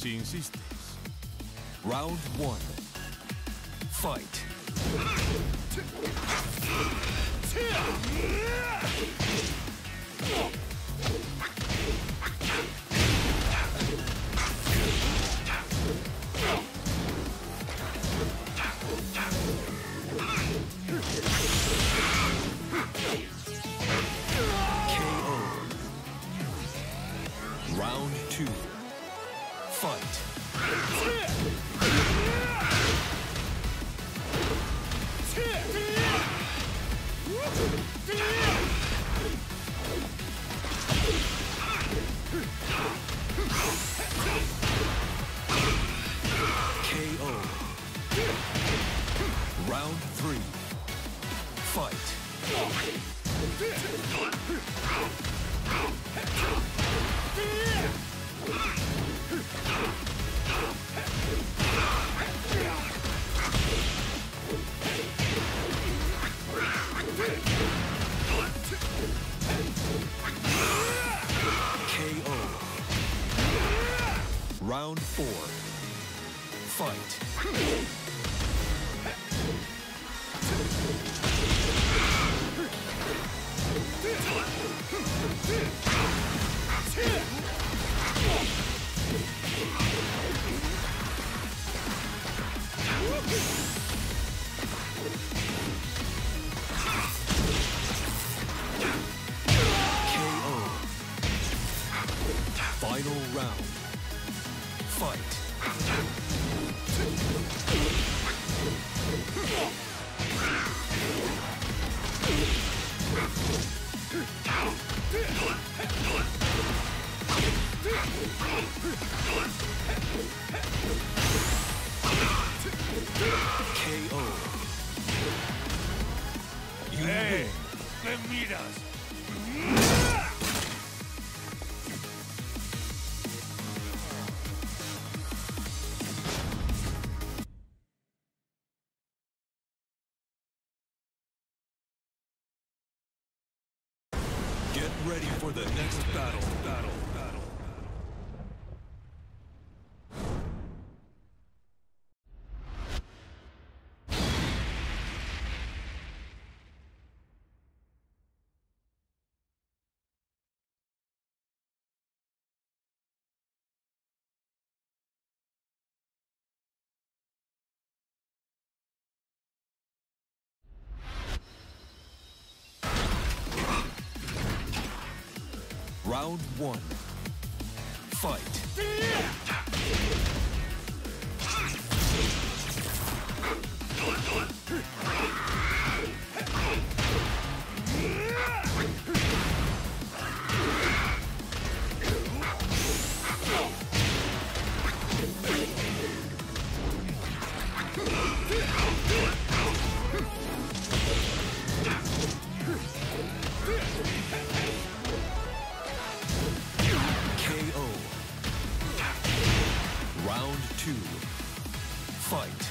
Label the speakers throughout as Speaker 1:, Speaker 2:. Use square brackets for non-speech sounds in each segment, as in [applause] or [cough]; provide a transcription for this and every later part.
Speaker 1: Si insistes.
Speaker 2: Round one. Fight. Round four. Fight. Final round. Fight. KO. You
Speaker 1: ¡Eh!
Speaker 2: win.
Speaker 1: ¿Qué miras?
Speaker 2: Round one. Fight. Two. Fight.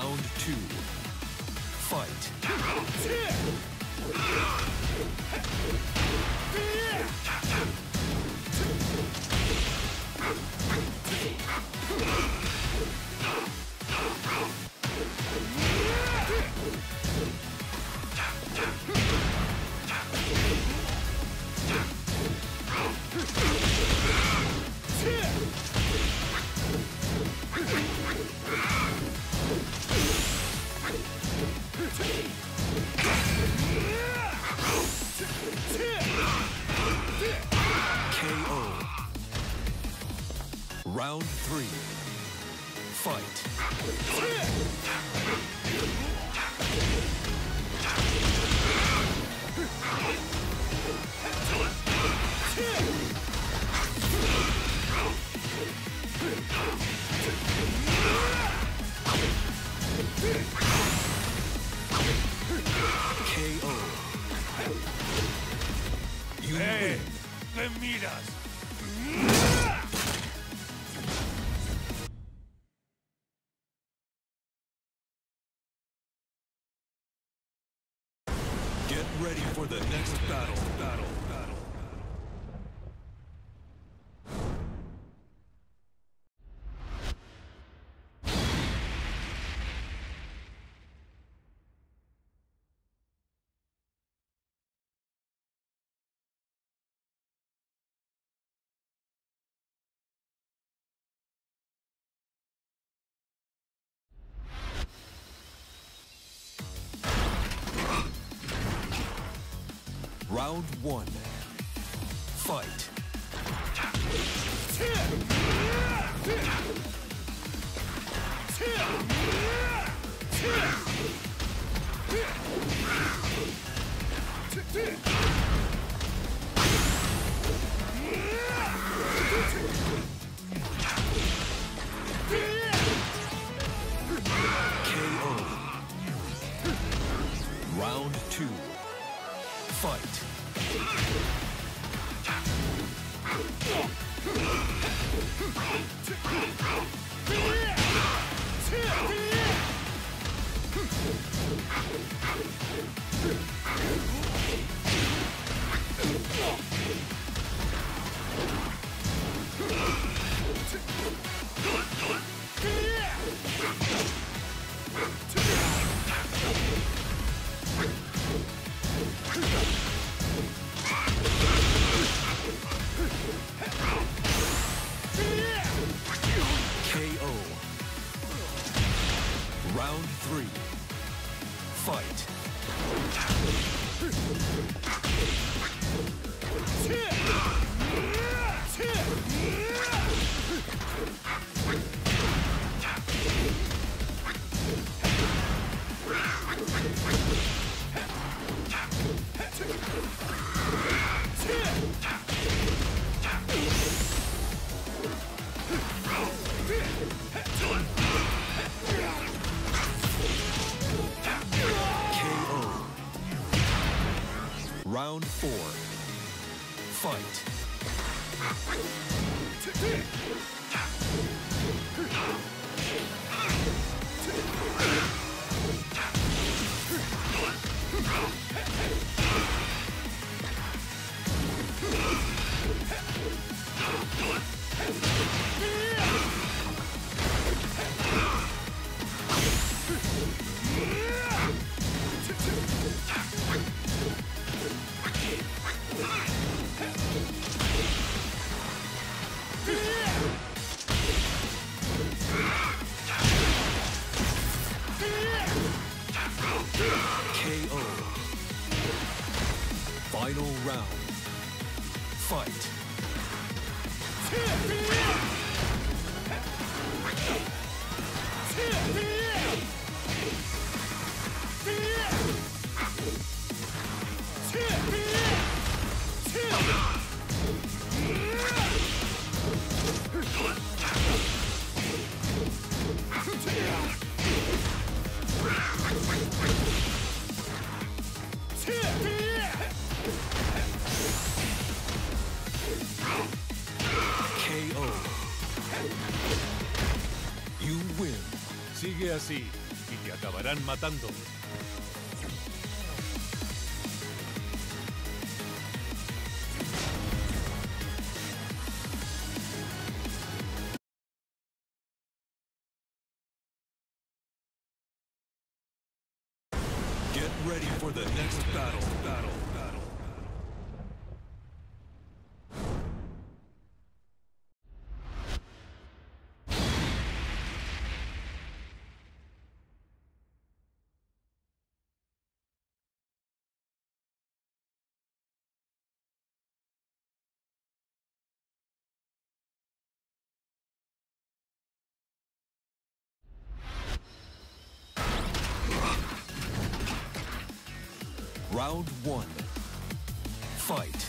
Speaker 2: Round two. Fight. Round one. Fight. Round four. Fight. Final round. Fight. KO.
Speaker 1: Así y te acabarán matando.
Speaker 2: Get ready for the next battle. Battle. Round one. Fight.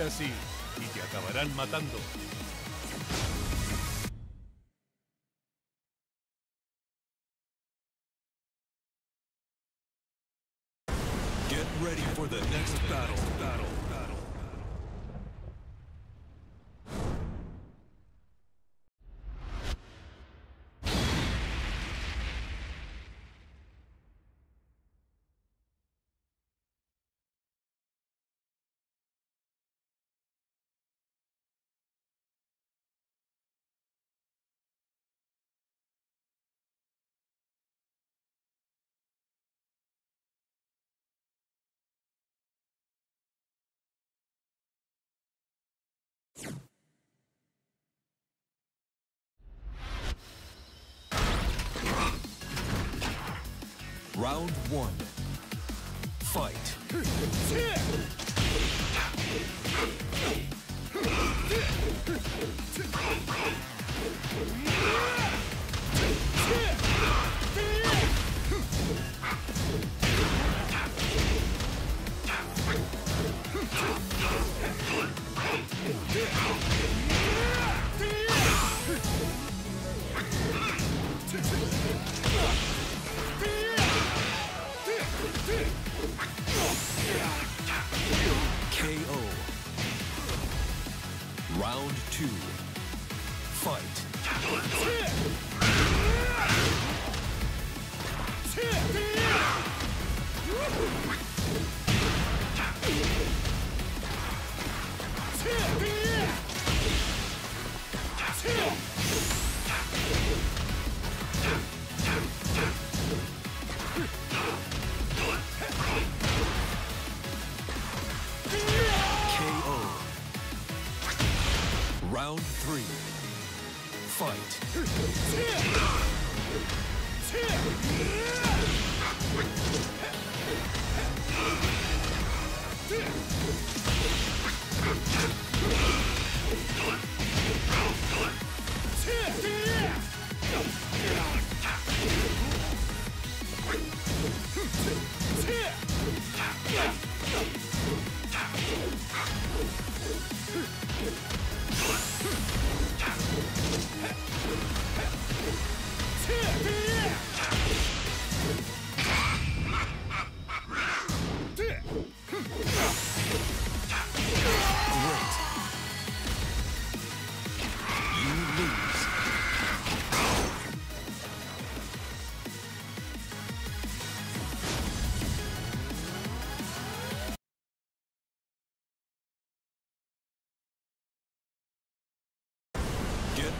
Speaker 1: Así y te acabarán matando.
Speaker 2: Round one. Fight. [laughs] Fight.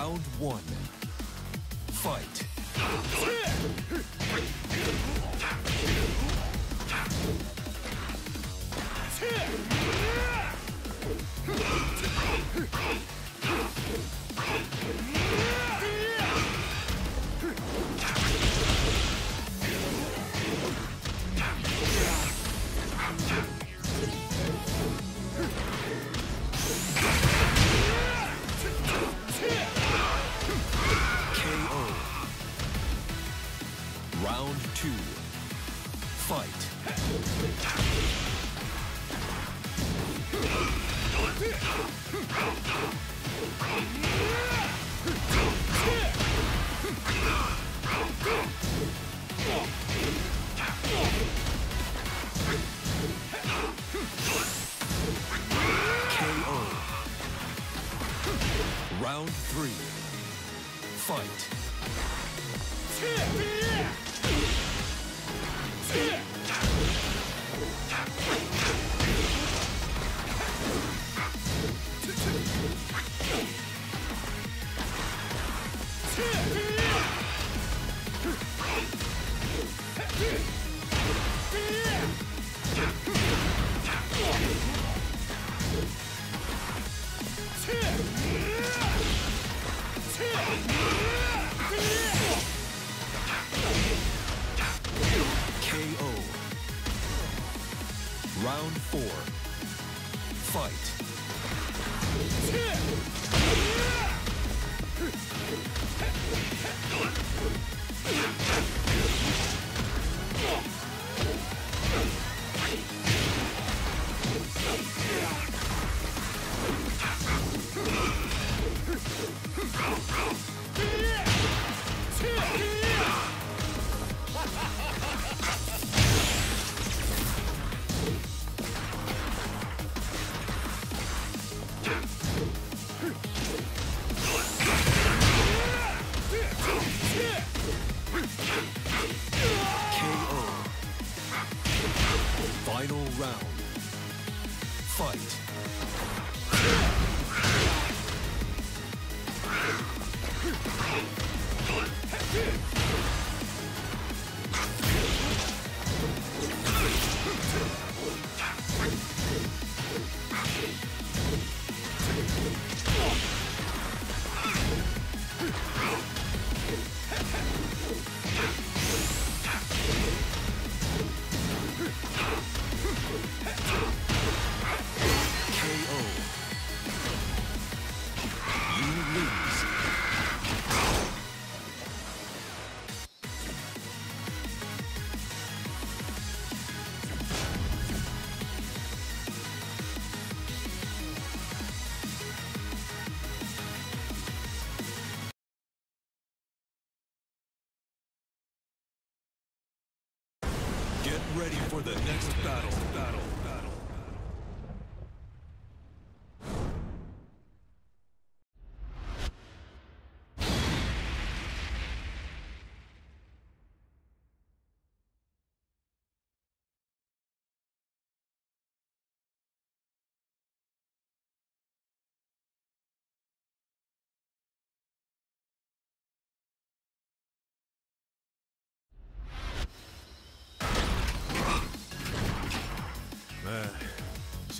Speaker 2: Round one. Fight.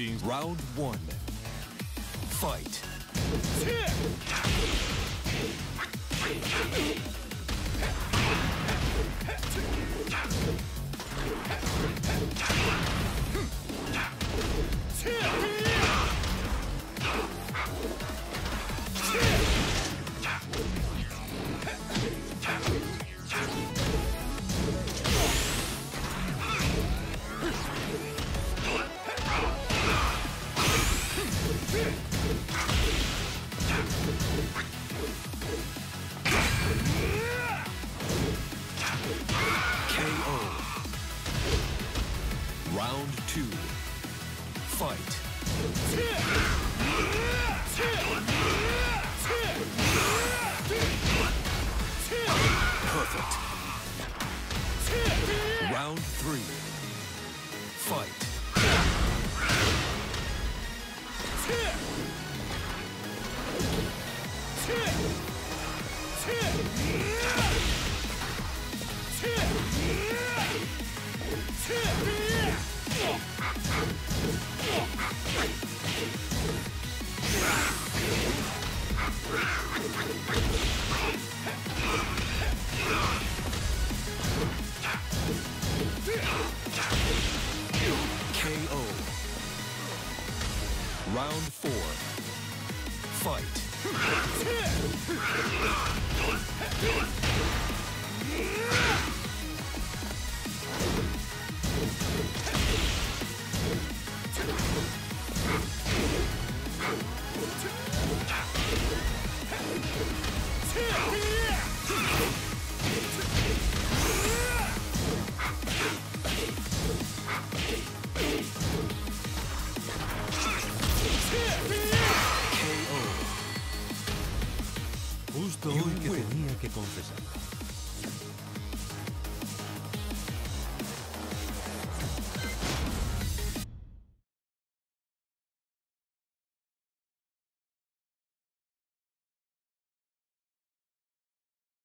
Speaker 2: Round one. Fight. Round two. Fight. Perfect. Round three. Round four. Fight. [laughs] You
Speaker 1: hoy que tenía que confesar.